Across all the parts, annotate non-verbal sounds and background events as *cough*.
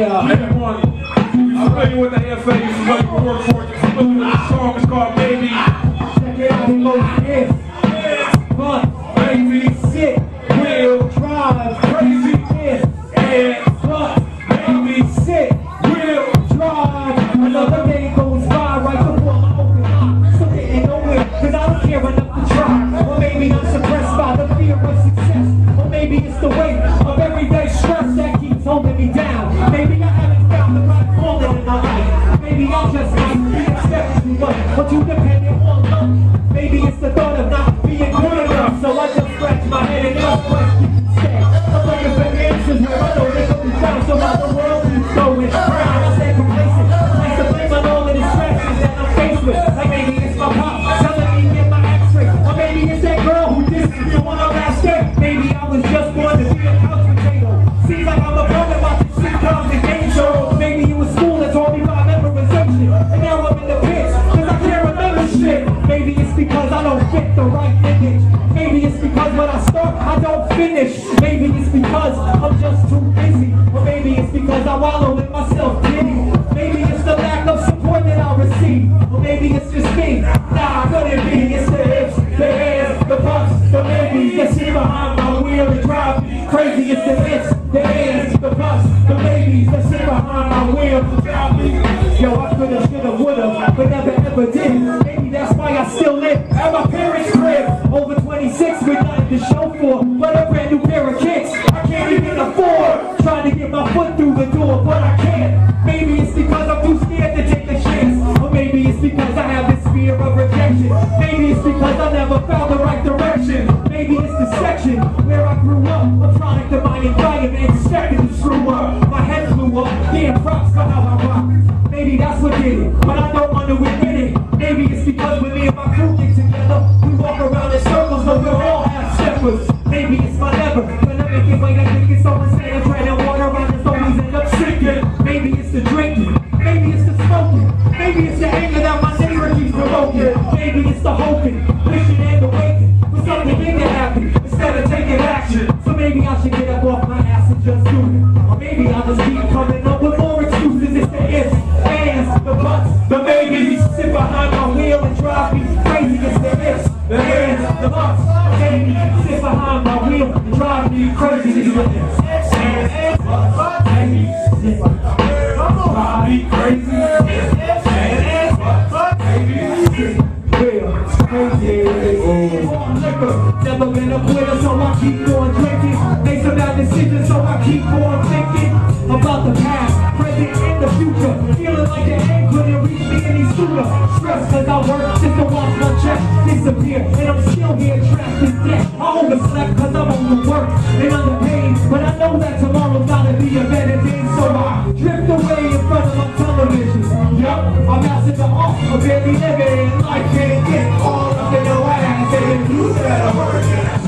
Yeah. Hey, uh, money. I'm familiar with the FA. You familiar with Workforce. You familiar with the song. It's called Baby. Check it out, my right. Maybe it's because when I start, I don't finish. Maybe it's because I'm just too busy. Or maybe it's because I wallow in my self-pity. Maybe it's the lack of support that I receive. Or maybe it's just me. Nah, could it be? It's the ifs, the ands, the buts, the maybes that sit behind my wheel and drive me crazy. It's the ifs, the ands, the buts, the maybes that sit behind my wheel and drive me. Yo, I coulda, shoulda, because future. Feeling like the end couldn't reach me any sooner. Stress cause I work just to watch my check disappear. And I'm still here trapped in debt. I overslept cause I'm overworked and underpaid. But I know that tomorrow's gotta be a better day, so I drift away in front of my television. Yup, I mastered the art of barely living. Life can't get all up in your ass. And you better work it.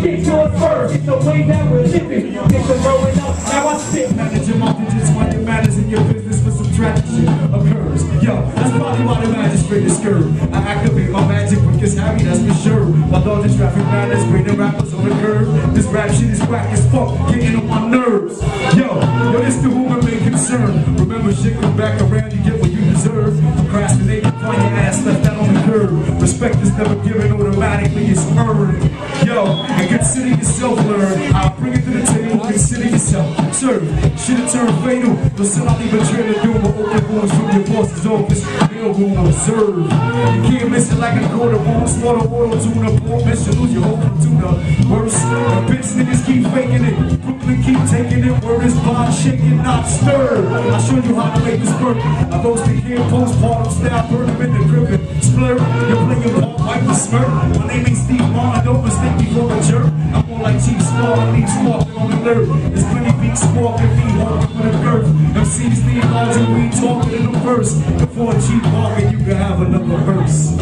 Get yours first, it's the way that we're living. Get the growing up, now I sit. Manage your just when it matters in your business for subtraction occurs. Yo, that's probably why the magistrate is scared. I activate my magic quick as Harry, that's for sure. My thought the traffic matters, greater rappers on the curb. This rap shit is whack as fuck, getting on my nerves. Yo, yo, this the who remain concerned. Remember, shit comes back around, you get what you deserve. Procrastinating, point your ass left out on the curb. Respect is never given automatically, it's earned. Yo, and consider yourself learned. I'll bring it to the table, consider yourself served. Shit have turned fatal. You'll still even train to do but open wounds from your boss's office. Mail room observed. You can't miss it like a quarter bone. Slaughter auto tune a poor mission. Lose your hope to the worst. The bitch niggas keep faking it. Brooklyn keep taking it. Word is bond shaking, not stirred. I'll show you how to make this work. I roast the kid, postpartum style, burn him in the grip and. You're playing ball, wipe the smirk. My name ain't Steve Martin, don't mistake me for a jerk. I'm like Chief Small, I leave sparking on alert. There's plenty beat sparking, feet walking with a girth. MCs large and we talking in the verse. Before Chief Market, you can have another verse.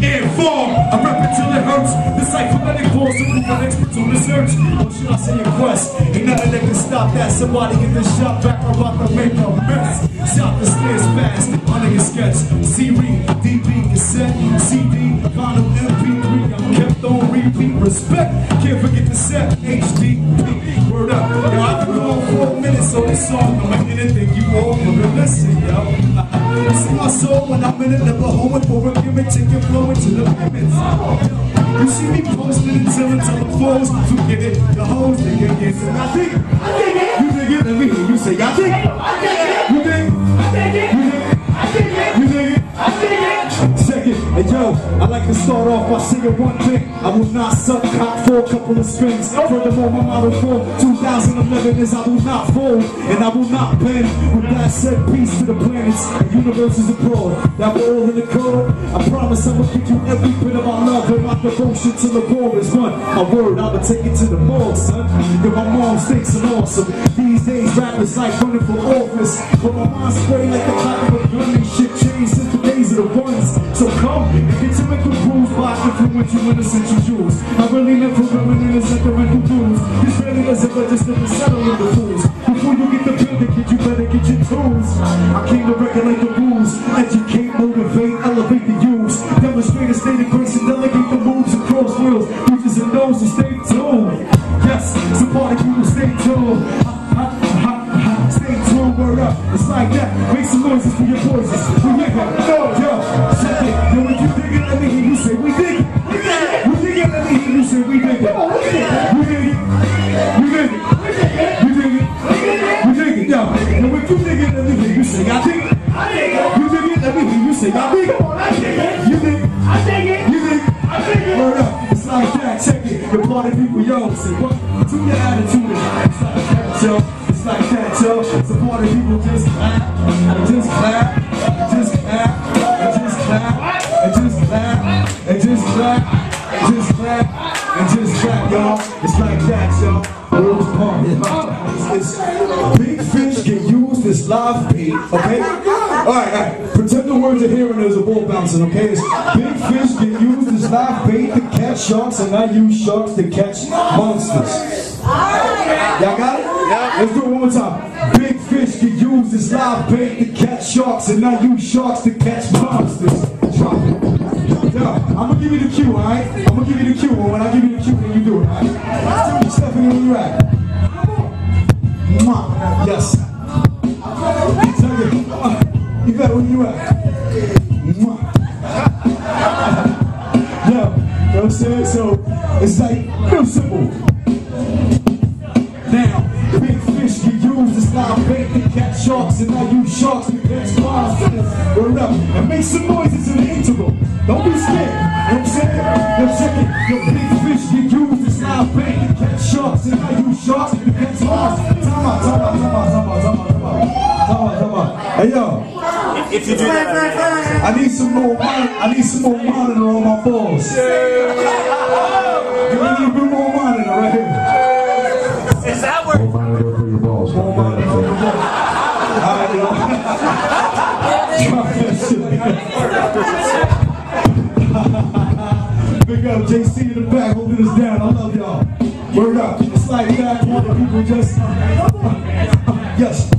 Inform, I rep it till it hurts. The psychometric force of proof an expert to research. Or should I say a quest? Ain't nothing that can stop that. Somebody get the shot back, I'm about to make a mess. Shot the stairs fast, under your sketch. Cee Reed, DB, cassette, CD, vinyl, MP3. I'm kept on repeat, respect. Can't forget the set, HDP. Word up. Yo, I can go on four minutes on this song. I'm making it think you all gonna listen, yo. See my soul when I'm in it, never home for a gimmick, taking flow to the limits. You see me posted and telling telephones, forget it, the hoes, they get it. I think, I think it. You think it, let me hear you say, I think. I think it. To start off by saying one thing. I will not suck cock for a couple of strings. Furthermore, my motto for 2011 is I will not fold and I will not bend. With that said, peace to the planets and universes abroad. That we're all in the code. I promise I will give you every bit of my love and my devotion to the war is one. My word, I will take it to the morgue, son. Yo, my mom thinks I'm awesome. These days, rappers like running for office. But my mind spray like the clap of a gun and shit changed since the days of the ones. So come and get your mental rules by influential innocent jewels. I really live for women in the sentimental rules. This really doesn't register settle in the fools. Before you get the building, kid, you better get your tools. I came to regulate the rules, educate, motivate, elevate the youths. Demonstrate a state of grace and delegate the moves across wheels. Reaches and knows to stay tuned. Yes, so party people stay tuned. Ha, ha, ha, ha. Stay tuned, word up. It's like that. Make some noises for your voices. Hear you say I dig it. You dig it. I dig it. You dig it. Word up. It's like that. Check it. Your party people, yo, say what? To your attitude. It's like that, yo. It's like that, yo. So party people just clap, and just clap, and just clap, and just clap, and just clap, and just clap, and just clap, and just clap, y'all. It's like that, y'all. World's party. Big fish get used as live bait, okay? Alright, alright. Words are hearing there's a ball bouncing, okay? It's big fish get used as live bait to catch sharks, and I use sharks to catch monsters. Y'all got it? Let's do it one more time. Big fish get used as live bait to catch sharks, and I use sharks to catch monsters. Drop it. Yo, I'm gonna give you the cue, alright? I'm gonna give you the cue, and when I give you the cue, then you do it, alright? Tell me, Stephanie, where you at? Yes. Tell you got where you at? Know what I'm saying? So, it's like, real simple. Now, big fish get use to live bait to catch sharks, and I use sharks to catch monsters. Word up, and make some noises in the interval. Don't be scared. You know what I'm saying? Yo, check it. Yo, big fish get use to live bait to catch sharks, and I use sharks to catch monsters. Time out, time out, time out, time out, time out, time out. Time out, time out. Hey, yo. If you do that, I need some more. I need some more monitor on my balls. Give me a little bit more monitor right here. is that where? Monitor for your balls. More monitor on the balls. All right, yo. Drop that shit. Big up JC in the back holding us down. I love y'all. Word up. It's like that. The people just. *laughs* yes,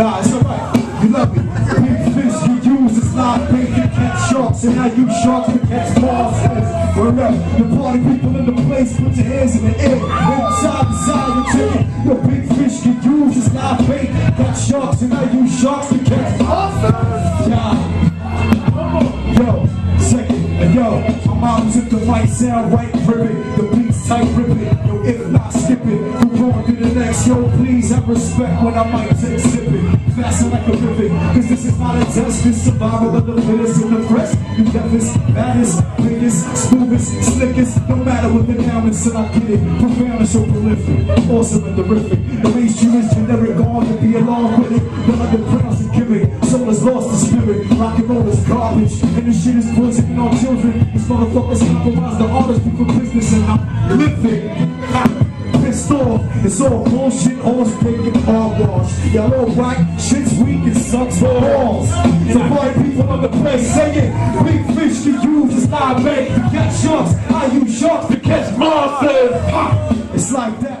Nah, it's alright. You love me. Big fish you use as live bait to catch sharks, and now you sharks to catch monsters. Word up. The party people in the place, put your hands in the air. From side to side, you check it. Your big fish get used as live bait to catch sharks, and I use sharks to catch monsters. Yeah. Yo, second, and yo, mom took the mic, sound right, rip it. The beats tight, rip it. Yo, if not, skip it. Move on to the next, yo, please have respect when I might take sip it. Faster like a rivet, cause this is not a test, this survival of the fittest in the press. You deafest, baddest, biggest, smoothest, slickest, no matter what the noun and I get it. Profound and so prolific, awesome and terrific. The lost the spirit. Rock and roll is garbage, and this shit is poisoning our children. These motherfuckers compromise the artists, people business, and I'm living. Ha, Pissed off, it's all bullshit, horse bacon, hogwash. Y'all all right, shit's weak, it sucks for balls. So party people on the place, say it. Big fish to use, it's not made to catch sharks. I use sharks to catch monsters. Ha! It's like that.